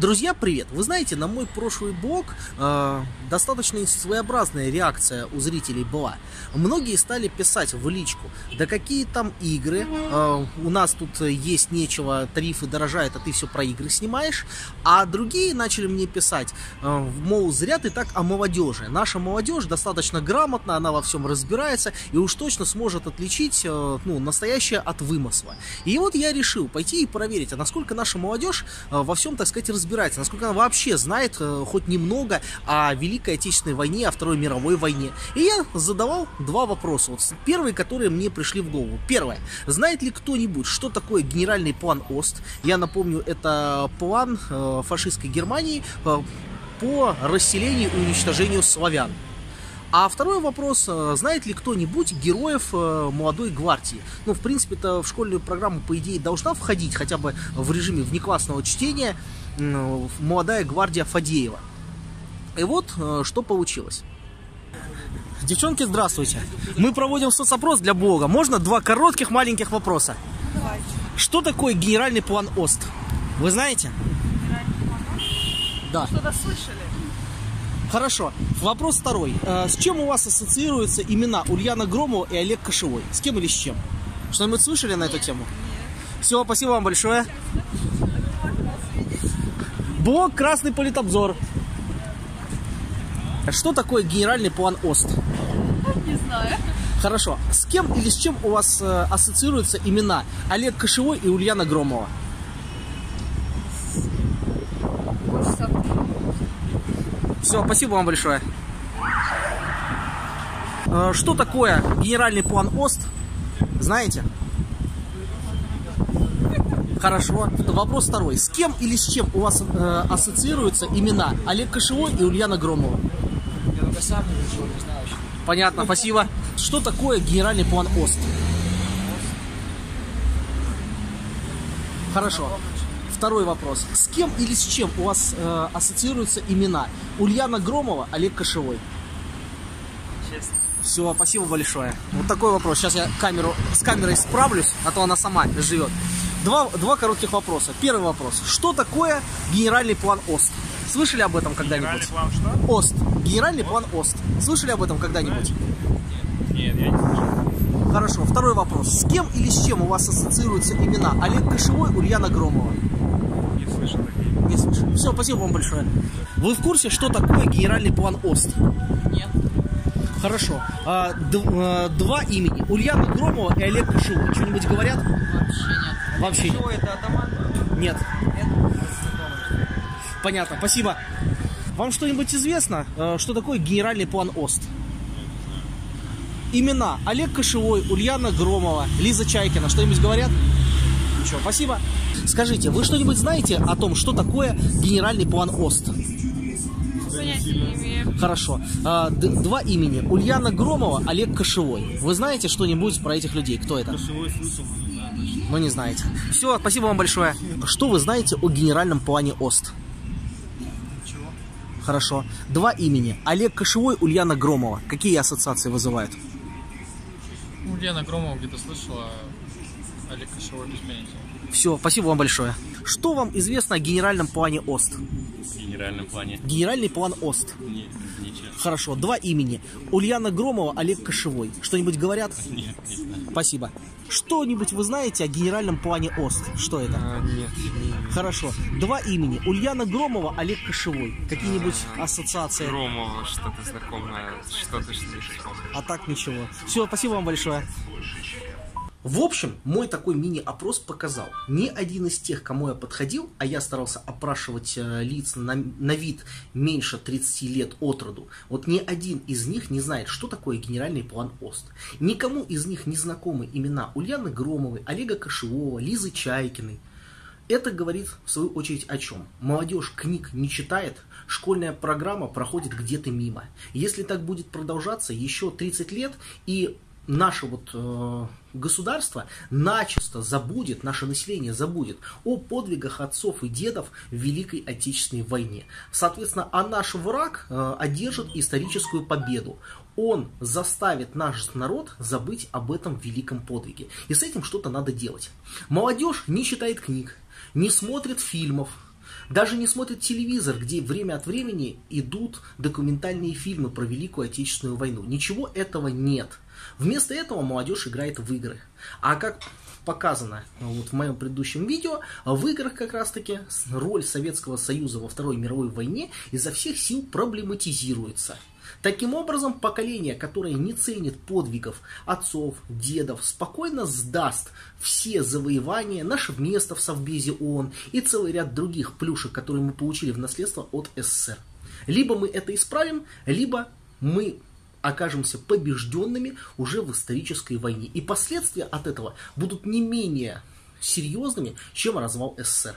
Друзья, привет! Вы знаете, на мой прошлый блог э, достаточно своеобразная реакция у зрителей была. Многие стали писать в личку, да какие там игры, э, у нас тут есть нечего, тарифы дорожают, а ты все про игры снимаешь. А другие начали мне писать, э, мол, зря ты так о молодежи. Наша молодежь достаточно грамотна, она во всем разбирается и уж точно сможет отличить э, ну, настоящее от вымысла. И вот я решил пойти и проверить, а насколько наша молодежь э, во всем, так сказать, разбирается разбирается, насколько она вообще знает э, хоть немного о Великой Отечественной войне, о Второй мировой войне. И я задавал два вопроса. Вот первые, которые мне пришли в голову. Первое. Знает ли кто-нибудь, что такое генеральный план ОСТ? Я напомню, это план э, фашистской Германии э, по расселению и уничтожению славян. А второй вопрос, э, знает ли кто-нибудь героев э, молодой гвардии? Ну, в принципе, это в школьную программу, по идее, должна входить хотя бы в режиме внеклассного чтения молодая гвардия Фадеева. И вот э, что получилось. Девчонки, здравствуйте. Мы проводим соцопрос для блога. Можно два коротких маленьких вопроса? Давайте. Что такое генеральный план ОСТ? Вы знаете? Да. Что-то слышали? Хорошо. Вопрос второй. Э, с чем у вас ассоциируются имена Ульяна Громова и Олег Кошевой? С кем или с чем? Что-нибудь слышали на эту тему? Нет. Все, спасибо вам большое. Блок «Красный политобзор». Что такое генеральный план ОСТ? Не знаю. Хорошо. С кем или с чем у вас э, ассоциируются имена Олег Кошевой и Ульяна Громова? Все, спасибо вам большое. Э, что такое генеральный план ОСТ? Знаете? Хорошо. Вопрос второй. С кем или с чем у вас э, ассоциируются имена Олег Кошевой и Ульяна Громова? Я только сам не знаю. Понятно, спасибо. Что такое генеральный план ОСТ? Хорошо. Второй вопрос. С кем или с чем у вас э, ассоциируются имена Ульяна Громова, Олег Кошевой? Честно. Все, спасибо большое. Вот такой вопрос. Сейчас я камеру с камерой справлюсь, а то она сама живет. Два, два коротких вопроса. Первый вопрос. Что такое генеральный план ОСТ? Слышали об этом когда-нибудь? Генеральный план что? ОСТ. Генеральный план ОСТ. Слышали об этом когда-нибудь? Нет, я не слышал. Хорошо. Второй вопрос. С кем или с чем у вас ассоциируются имена Олег Кошевой, Ульяна Громова? Не слышал такие. Не слышал. Все, спасибо вам большое. Вы в курсе, что такое генеральный план ОСТ? Нет. Хорошо. А, а, два имени. Ульяна Громова и Олег Кошевой. Что-нибудь говорят? Вообще нет. Вообще Что это атаман? Нет. Понятно, спасибо. Вам что-нибудь известно, э, что такое генеральный план ОСТ? Имена Олег Кошевой, Ульяна Громова, Лиза Чайкина. Что-нибудь говорят? Ничего, спасибо. Скажите, вы что-нибудь знаете о том, что такое генеральный план ОСТ? Понятия не имею. Хорошо. А, два имени. Ульяна Громова, Олег Кошевой. Вы знаете что-нибудь про этих людей? Кто это? Кошевой слышал, но не знаете. Все, спасибо вам большое. Что вы знаете о генеральном плане ОСТ? Ничего. Хорошо. Два имени. Олег Кошевой, Ульяна Громова. Какие ассоциации вызывают? Ульяна Громова где-то слышала, Олег Кошевой без понятия. Все, спасибо вам большое. Что вам известно о генеральном плане ОСТ? Генеральном плане? Генеральный план ОСТ. Не, ничего. Хорошо, два имени. Ульяна Громова, Олег Кошевой. Что-нибудь говорят? Нет, не знаю. Спасибо. Что-нибудь вы знаете о генеральном плане ОСТ? Что это? А, нет, не... Хорошо. Два имени. Ульяна Громова, Олег Кошевой. Какие-нибудь а, ассоциации? Громова, что-то знакомое, что-то слышал. А так ничего. Все, спасибо вам большое. В общем, мой такой мини-опрос показал. Ни один из тех, кому я подходил, а я старался опрашивать э, лиц на, на вид меньше 30 лет от роду, вот ни один из них не знает, что такое генеральный план ОСТ. Никому из них не знакомы имена Ульяны Громовой, Олега Кошевого, Лизы Чайкиной. Это говорит, в свою очередь, о чем? Молодежь книг не читает, школьная программа проходит где-то мимо. Если так будет продолжаться еще 30 лет, и наше вот э, государство начисто забудет, наше население забудет о подвигах отцов и дедов в Великой Отечественной войне. Соответственно, а наш враг э, одержит историческую победу. Он заставит наш народ забыть об этом великом подвиге. И с этим что-то надо делать. Молодежь не читает книг, не смотрит фильмов, Даже не смотрят телевизор, где время от времени идут документальные фильмы про Великую Отечественную войну. Ничего этого нет. Вместо этого молодежь играет в игры. А как показано вот в моем предыдущем видео, в играх как раз таки роль Советского Союза во Второй мировой войне изо всех сил проблематизируется. Таким образом, поколение, которое не ценит подвигов отцов, дедов, спокойно сдаст все завоевания, наше место в Совбезе ООН и целый ряд других плюшек, которые мы получили в наследство от СССР. Либо мы это исправим, либо мы окажемся побежденными уже в исторической войне. И последствия от этого будут не менее серьезными, чем развал СССР.